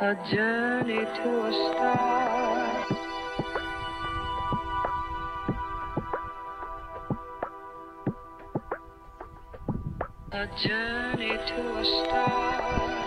A journey to a star. A journey to a star.